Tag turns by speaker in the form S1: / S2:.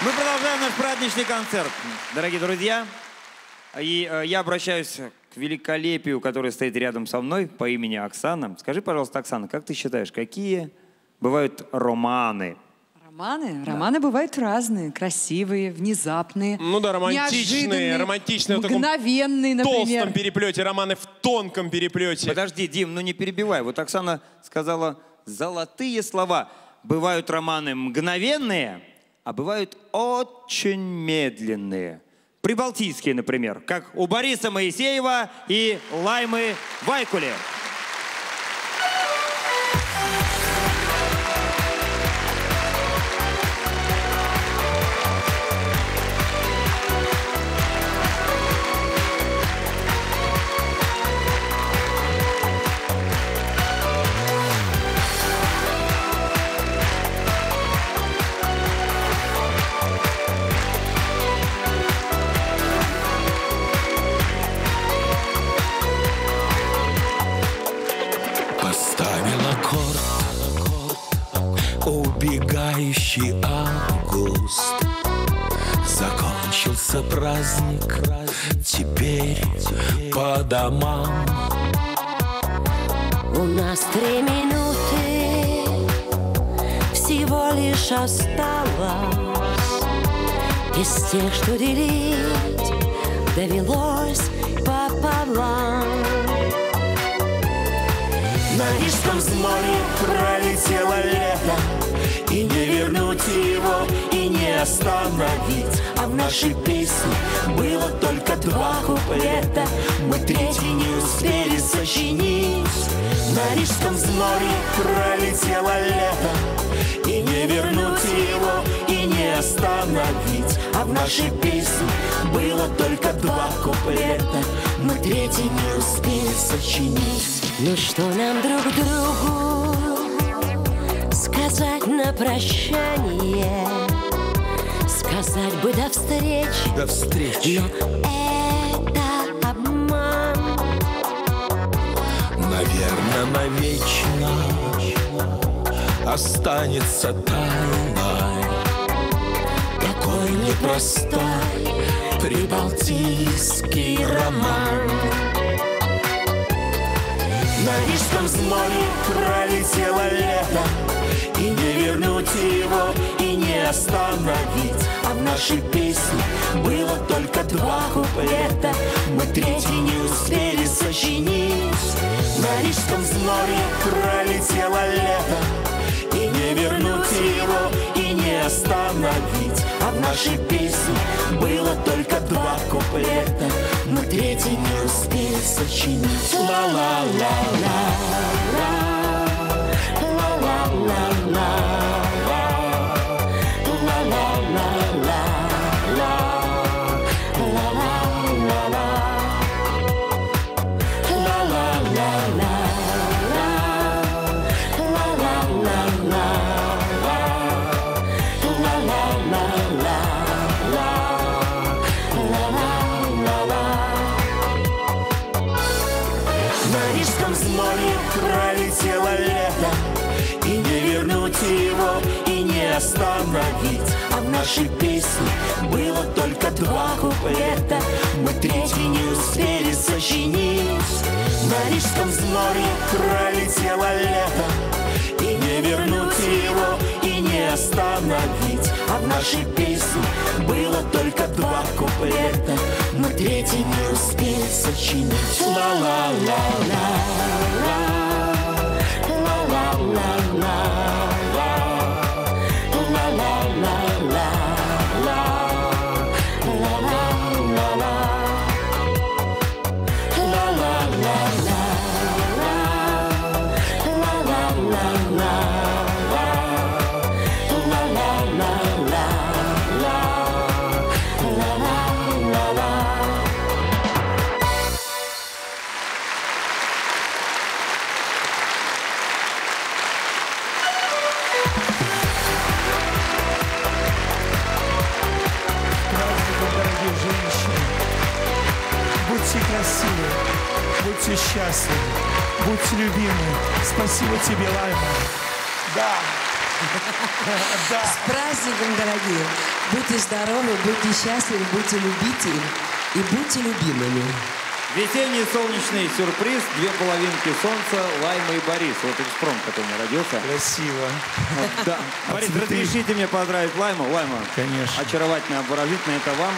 S1: Мы продолжаем наш праздничный концерт, дорогие друзья. И э, я обращаюсь к великолепию, который стоит рядом со мной по имени Оксана. Скажи, пожалуйста, Оксана, как ты считаешь, какие бывают романы?
S2: Романы? Романы бывают разные. Красивые, внезапные.
S3: Ну да, романтичные,
S2: неожиданные,
S3: романтичные. в таком
S2: Мгновенные, например.
S3: толстом переплете, романы в тонком переплете.
S1: Подожди, Дим, ну не перебивай. Вот Оксана сказала золотые слова. Бывают романы мгновенные, а бывают очень медленные. Прибалтийские, например, как у Бориса Моисеева и Лаймы Вайкули.
S4: Аккорд Убегающий август. Закончился праздник Теперь по домам.
S5: У нас три минуты всего лишь осталось. Из тех, что делить довелось пополам
S4: На Рижском взморье пролетело лето. И не вернуть его, и не остановить. А в нашей песне было только два куплета. Мы третий не успели сочинить. На Рижском взморье пролетело лето. И не вернуть его, остановить. А в нашей песне было только два куплета. Мы третий не успели сочинить.
S5: Ну что нам друг другу сказать на прощание? Сказать бы до встречи,
S4: До встречи.
S5: Но это обман.
S4: Наверное, навечно останется Такой непростой прибалтийский роман. На Рижском взморье пролетело лето И не вернуть его, и не остановить. А в нашей песне было только два куплета. Мы третий не успели сочинить. На Рижском взморье пролетело лето И не вернуть его, и не остановить В нашей песне было только два куплета Мы третий не успели сочинить. Ла-ла-ла-ла лето И не вернуть его, и не остановить. А в нашей песне было только два куплета. Мы третий не успели сочинить. На Рижском взморье пролетело лето. И не вернуть его, и не остановить. А в нашей песне было только два куплета. Мы третий не успели сочинить. Ла-ла-ла-ла
S6: красивы, будьте счастливы, будьте любимы. Спасибо тебе, Лайма. Да.
S7: С праздником, дорогие! Будьте здоровы, будьте счастливы, будьте любители и будьте любимыми.
S1: Весенний солнечный сюрприз, две половинки солнца, Лайма и Борис. Вот экспром, который у меня родился.
S6: Красиво.
S1: Да. Борис, разрешите мне поздравить Лайму. Лайма,
S6: Конечно.
S1: очаровательно, обворожительно. Это вам.